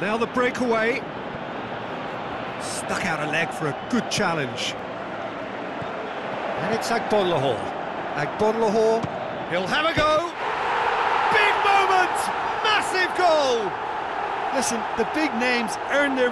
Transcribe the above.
Now the breakaway. Stuck out a leg for a good challenge. And it's Agbonlahor. Agbonlahor, he'll have a go. Big moment! Massive goal! Listen, the big names earn their